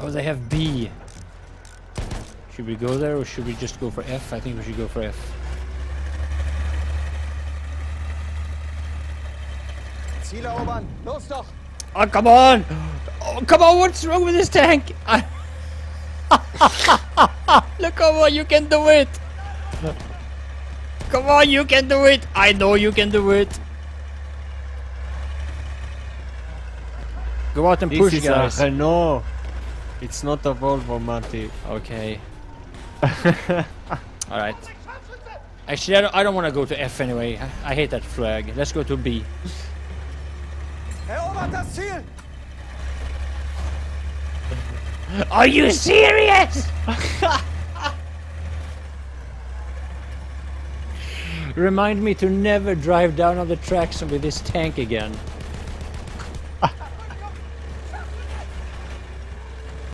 Oh, they have B. Should we go there or should we just go for F? I think we should go for F. Ziel erobern. Los doch. Oh, come on! Oh, come on, what's wrong with this tank? Look over, you can do it! Come on, you can do it! I know you can do it! Go out and This push, is guys. a Renault. It's not a Volvo, Marty. Okay. Alright. Actually, I don't, don't want to go to F anyway. I, I hate that flag. Let's go to B. Erobert das Ziel. Are you serious? Remind me to never drive down on the tracks with this tank again.